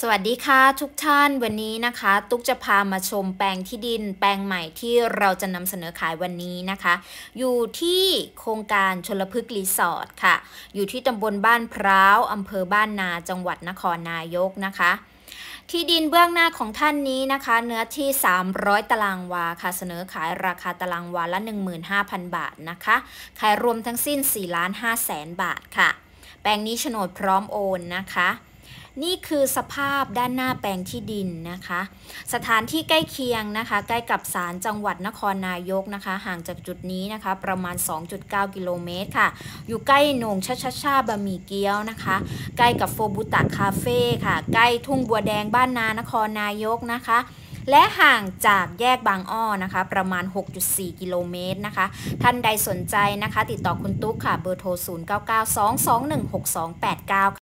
สวัสดีค่ะทุกท่านวันนี้นะคะ ตุ๊กจะพามาชมแปลงที่ดิน แปลงใหม่ที่เราจะนำเสนอขายวันนี้นะคะ อยู่ที่โครงการชลพฤกษ์รีสอร์ทค่ะ อยู่ที่ตำบลบ้านพร้าวอำเภอบ้านนาจังหวัดนครนายกนะคะที่ดินเบื้องหน้าของท่านนี้นะคะ เนื้อที่ 300 ตารางวาค่ะ เสนอขายราคาตารางวาละ 15,000 บาทนะคะ ขายรวมทั้งสิ้น4ล้าน5แสนบาทค่ะ แปลงนี้โฉนดพร้อมโอนนะคะ นี่คือสภาพด้านหน้าแปลงที่ดินนะคะ สถานที่ใกล้เคียงนะคะ ใกล้กับศาลจังหวัดนครนายกนะคะ ห่างจากจุดนี้นะคะ ประมาณ 2.9 กิโลเมตรค่ะ อยู่ใกล้โหนงชาชาชาบะหมี่เกี๊ยวนะคะ ใกล้กับโฟบุตะคาเฟ่ค่ะ ใกล้ทุ่งบัวแดงบ้านนานครนายกนะคะและห่างจากแยกบางอ้อนะคะ ประมาณ 6.4 กิโลเมตรนะคะ ท่านใดสนใจนะคะ ติดต่อคุณตุ๊กค่ะ เบอร์โทร 0992216289